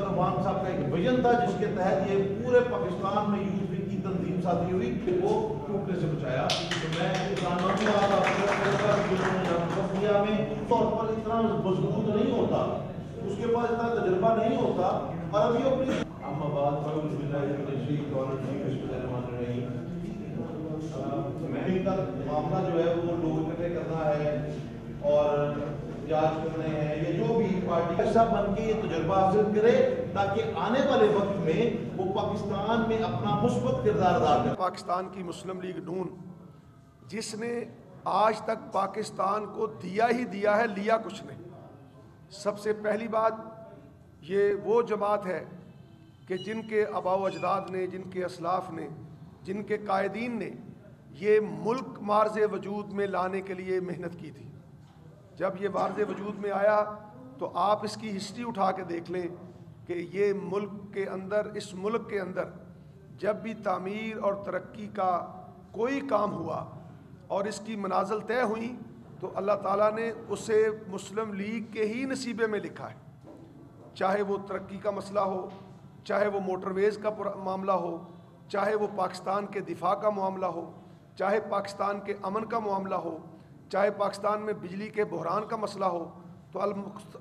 عثمان صاحب کا ایک ویژن تھا جس کے تحت یہ پورے پاکستان میں یوتھ کی تنظیم سازی ہوئی وہ ٹوٹنے سے بچایا تو میں کسانوں میں طور پر اتنا مضبوط نہیں ہوتا اس کے پاس اتنا تجربہ نہیں ہوتا اور ابھی اپنی اما بعد فلوز باللہ من الشیطان الرجیم بسم اللہ الرحمن الرحیم میں تک معاملہ جو ہے وہ لوگ اکٹھے کرنا ہے اور جانچ کرنے ہیں یا جو بھی پارٹی کا بن کے یہ تجربہ حاصل کرے تاکہ آنے والے وقت میں وہ پاکستان میں اپنا مثبت کردار ادا کرے۔ پاکستان کی مسلم لیگ نون جس نے آج تک پاکستان کو دیا ہی دیا ہے، لیا کچھ نہیں۔ سب سے پہلی بات یہ وہ جماعت ہے کہ جن کے آبا و اجداد نے، جن کے اسلاف نے، جن کے قائدین نے یہ ملک مارز وجود میں لانے کے لیے محنت کی تھی۔ جب یہ مارز وجود میں آیا تو آپ اس کی ہسٹری اٹھا کے دیکھ لیں کہ یہ ملک کے اندر، اس ملک کے اندر جب بھی تعمیر اور ترقی کا کوئی کام ہوا اور اس کی منازل طے ہوئی تو اللہ تعالیٰ نے اسے مسلم لیگ کے ہی نصیبے میں لکھا ہے۔ چاہے وہ ترقی کا مسئلہ ہو، چاہے وہ موٹر ویز کا معاملہ ہو، چاہے وہ پاکستان کے دفاع کا معاملہ ہو، چاہے پاکستان کے امن کا معاملہ ہو چاہے پاکستان میں بجلی کے بحران کا مسئلہ ہو، تو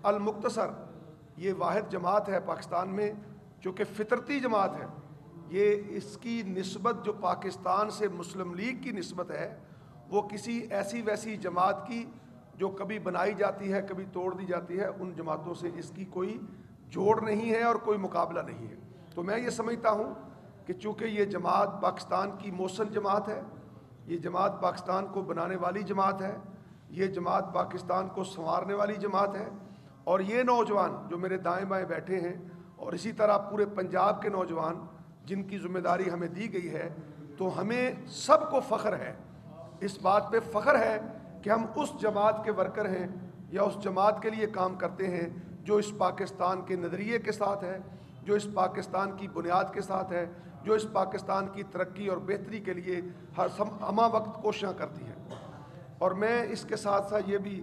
المختصر یہ واحد جماعت ہے پاکستان میں، جو کہ فطرتی جماعت ہے۔ یہ اس کی نسبت جو پاکستان سے مسلم لیگ کی نسبت ہے، وہ کسی ایسی ویسی جماعت کی جو کبھی بنائی جاتی ہے، کبھی توڑ دی جاتی ہے، ان جماعتوں سے اس کی کوئی جوڑ نہیں ہے اور کوئی مقابلہ نہیں ہے۔ تو میں یہ سمجھتا ہوں کہ چونکہ یہ جماعت پاکستان کی موسن جماعت ہے یہ جماعت پاکستان کو بنانے والی جماعت ہے، یہ جماعت پاکستان کو سنوارنے والی جماعت ہے اور یہ نوجوان جو میرے دائیں بائیں بیٹھے ہیں اور اسی طرح پورے پنجاب کے نوجوان جن کی ذمہ داری ہمیں دی گئی ہے، تو ہمیں سب کو فخر ہے۔ اس بات پہ فخر ہے کہ ہم اس جماعت کے ورکر ہیں یا اس جماعت کے لیے کام کرتے ہیں جو اس پاکستان کے نظریے کے ساتھ ہے، جو اس پاکستان کی بنیاد کے ساتھ ہے جو اس پاکستان کی ترقی اور بہتری کے لیے ہر ہمہ وقت کوششیں کرتی ہے اور میں اس کے ساتھ ساتھ یہ بھی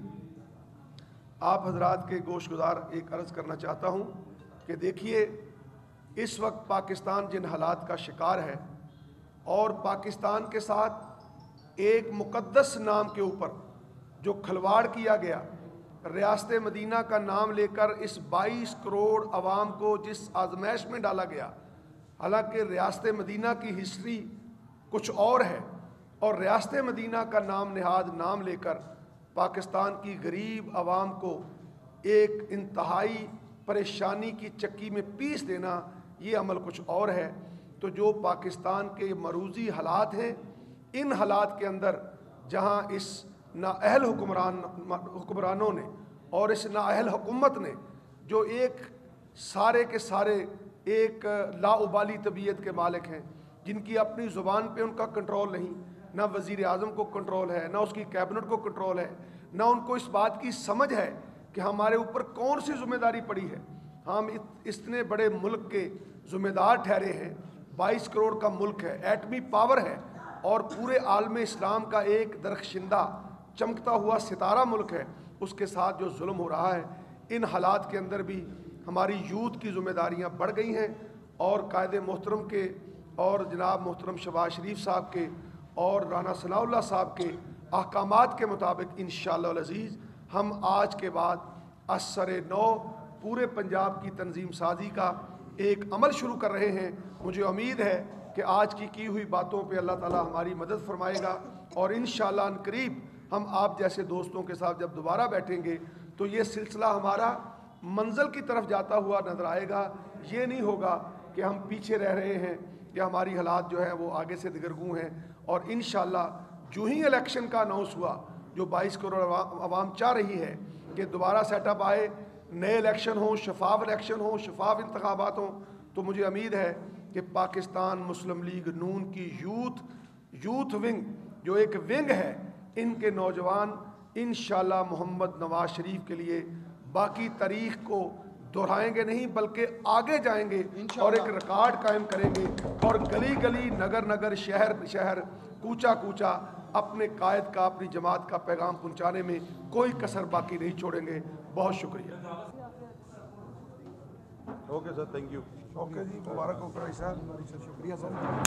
آپ حضرات کے گوشت گزار ایک عرض کرنا چاہتا ہوں کہ دیکھیے، اس وقت پاکستان جن حالات کا شکار ہے اور پاکستان کے ساتھ ایک مقدس نام کے اوپر جو کھلواڑ کیا گیا، ریاست مدینہ کا نام لے کر اس بائیس کروڑ عوام کو جس آزمائش میں ڈالا گیا حالانکہ ریاست مدینہ کی ہسٹری کچھ اور ہے اور ریاست مدینہ کا نام نہاد نام لے کر پاکستان کی غریب عوام کو ایک انتہائی پریشانی کی چکی میں پیس دینا یہ عمل کچھ اور ہے۔ تو جو پاکستان کے مروضی حالات ہیں، ان حالات کے اندر جہاں اس نااہل حکمران حکمرانوں نے اور اس نااہل حکومت نے جو ایک سارے کے سارے ایک لاابالی طبیعت کے مالک ہیں، جن کی اپنی زبان پہ ان کا کنٹرول نہیں، نہ وزیر اعظم کو کنٹرول ہے، نہ اس کی کیبنٹ کو کنٹرول ہے، نہ ان کو اس بات کی سمجھ ہے کہ ہمارے اوپر کون سی ذمہ داری پڑی ہے۔ ہم اتنے بڑے ملک کے ذمہ دار ٹھہرے ہیں، بائیس کروڑ کا ملک ہے، ایٹمی پاور ہے، اور پورے عالم اسلام کا ایک درخشندہ، چمکتا ہوا ستارہ ملک ہے۔ اس کے ساتھ جو ظلم ہو رہا ہے، ان حالات کے اندر بھی ہماری یوتھ کی ذمہ داریاں بڑھ گئی ہیں اور قائد محترم کے اور جناب محترم شباز شریف صاحب کے اور رانا ثناء اللہ صاحب کے احکامات کے مطابق انشاءاللہ العزیز ہم آج کے بعد اثر نو پورے پنجاب کی تنظیم سازی کا ایک عمل شروع کر رہے ہیں۔ مجھے امید ہے کہ آج کی کی ہوئی باتوں پہ اللہ تعالی ہماری مدد فرمائے گا اور انشاءاللہ ان قریب ہم آپ جیسے دوستوں کے ساتھ جب دوبارہ بیٹھیں گے تو یہ سلسلہ ہمارا منزل کی طرف جاتا ہوا نظر آئے گا۔ یہ نہیں ہوگا کہ ہم پیچھے رہ رہے ہیں یا ہماری حالات جو ہے وہ آگے سے دگرگوں ہیں۔ اور انشاءاللہ جو ہی الیکشن کا اناؤنس ہوا، جو بائیس کروڑ عوام چاہ رہی ہے کہ دوبارہ سیٹ اپ آئے، نئے الیکشن ہوں، شفاف الیکشن ہوں، شفاف انتخابات ہوں، تو مجھے امید ہے کہ پاکستان مسلم لیگ نون کی یوتھ یوتھ ونگ، جو ایک ونگ ہے، ان کے نوجوان انشاءاللہ محمد نواز شریف کے لیے باقی تاریخ کو دہرائیں گے نہیں بلکہ آگے جائیں گے اور ایک ریکارڈ قائم کریں گے اور گلی گلی نگر نگر شہر شہر کوچا کوچا اپنے قائد کا اپنی جماعت کا پیغام پہنچانے میں کوئی کسر باقی نہیں چھوڑیں گے۔ بہت شکریہ۔ Okay sir thank you okay جی مبارک ہو صاحب۔ شکریہ سر۔